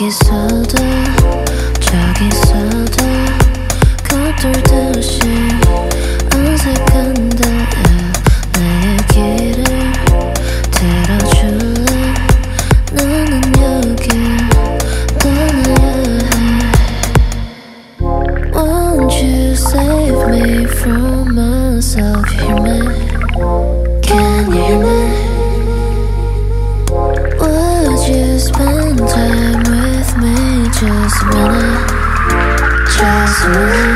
어디서든 저기서든 겉돌듯이 어색한데 내 얘기를 들어줄래? 나는 여길 떠나야 해. Won't you save me from myself just really, just really.